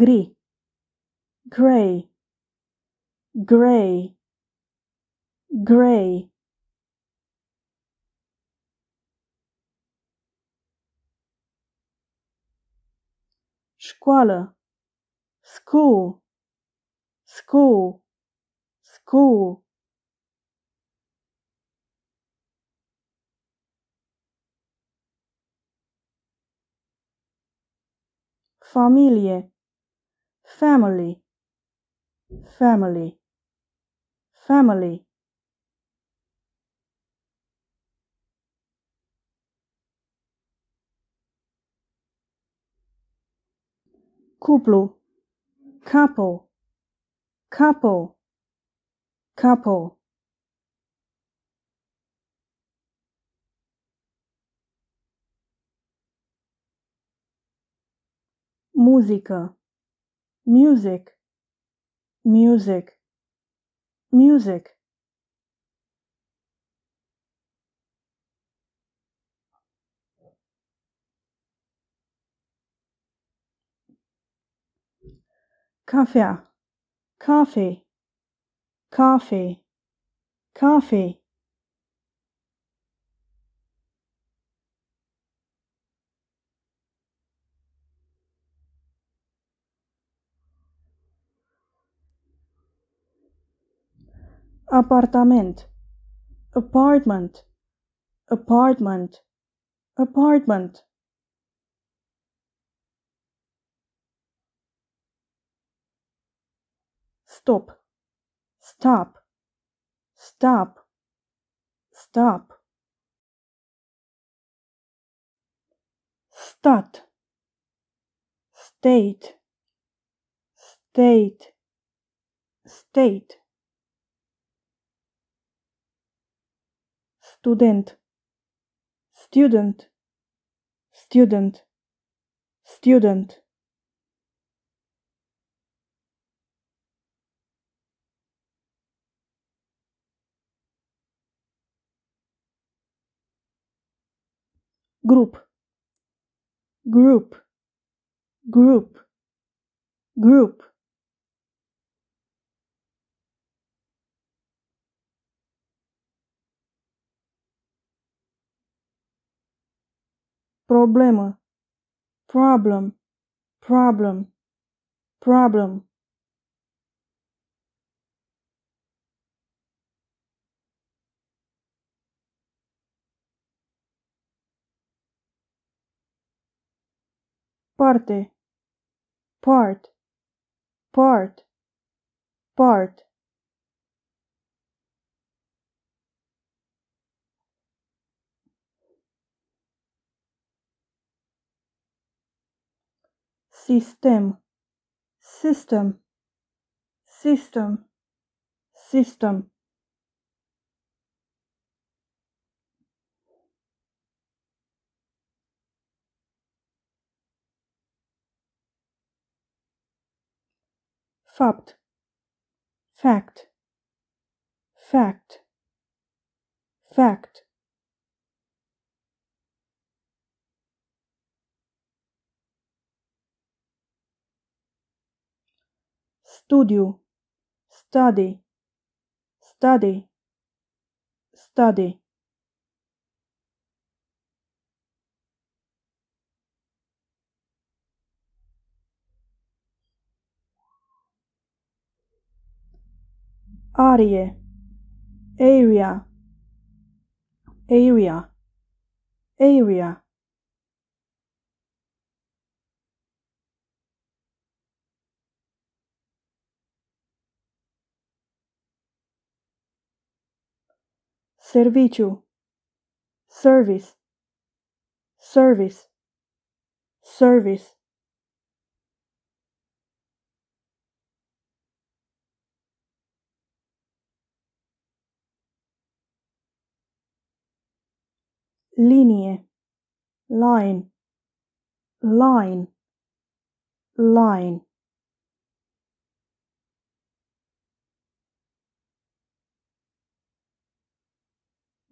gri, gray, gray, gray. Școală, school, school, school. Familie, family, family, family. Cuplu, couple, couple, couple. Muzică, music, music, music. Cafea, coffee, coffee, coffee. Apartament, apartment, apartment, apartment. Stop, stop, stop, stop. Stat, state, state, state. Student, student, student, student. Group, group, group, group. Problemă, problem, problem, problem. Parte, part, part, part. Sistem, system, system, system. Fapt, fact, fact, fact. Studiu, study, study, study. Arie, area, area, area. Serviciu, service, service, service. Linie, line, line, line.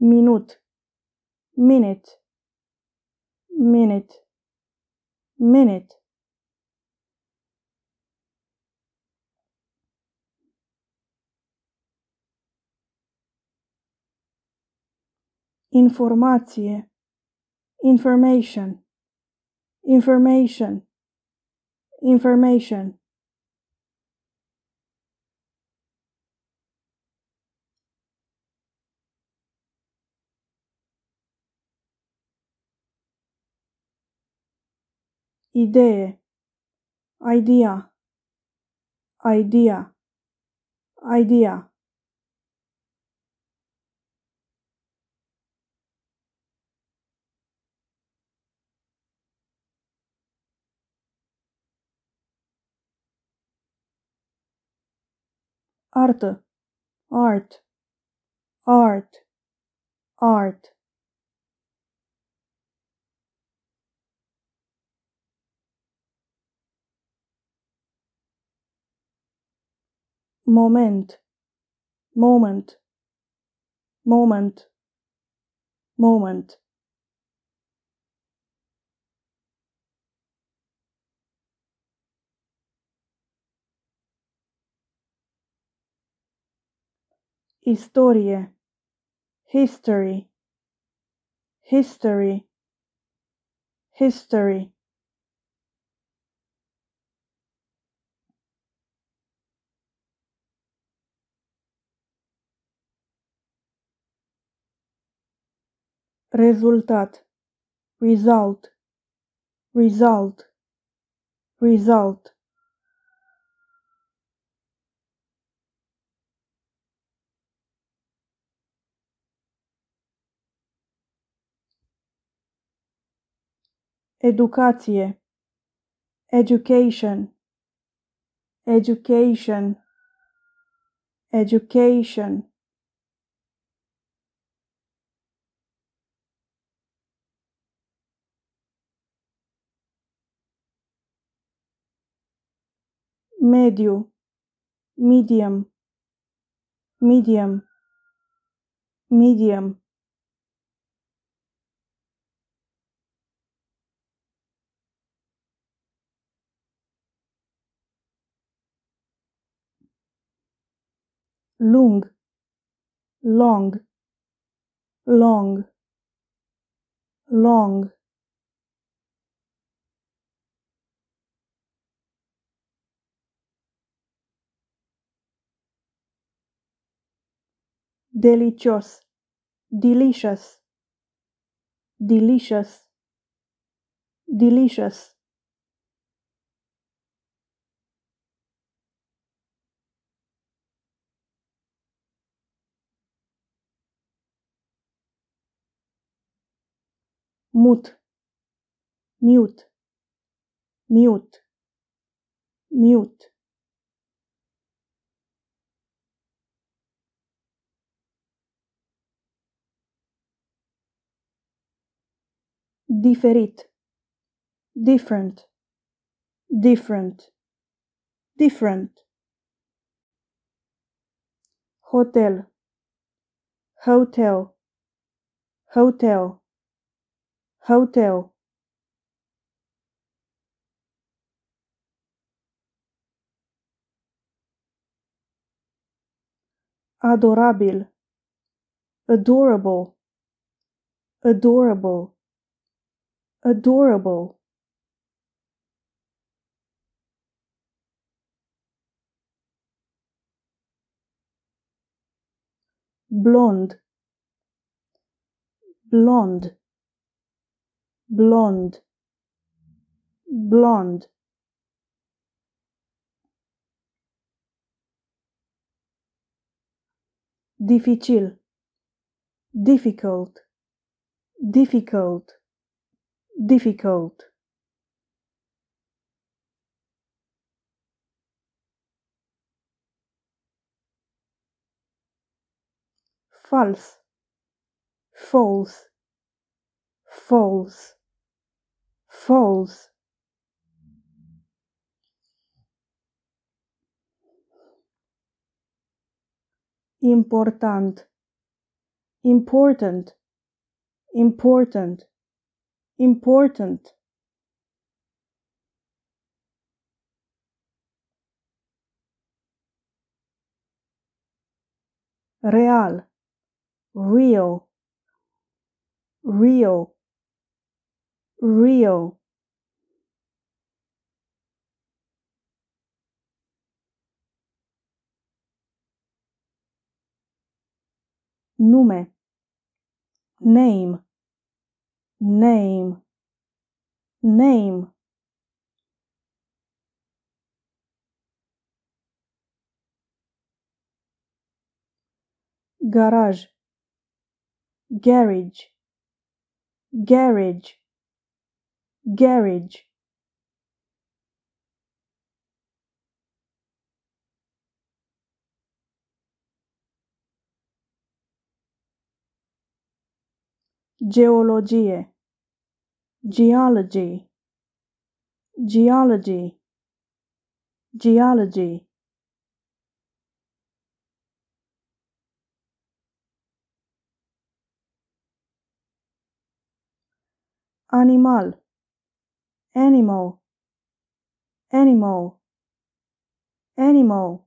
minut, minute, minute, minute. Informație, information, information, information. Idee, idea, idea, idea. Artă, art, art, art. Moment, moment, moment, moment. Istorie, history, history, history. Rezultat, result, result, result. Educație, education, education, education. Mediu, medium, medium, medium. lung, long, long, long. Delicios, delicious, delicious, delicious. mut, mute, mute, mute. Diferit, different, different, different. Hotel, hotel, hotel, hotel. Adorabil, adorable, adorable adorable. Blonde. Blonde. Blonde. Blonde. Difficile difficult. Difficult difficult. False. False. False. False. Important. Important. Important important. Real. Real. Rio, Rio. Nume, name, name, name. Garage, garage, garage, garage. Geologie, geology, geology, geology. Animal, animal, animal, animal.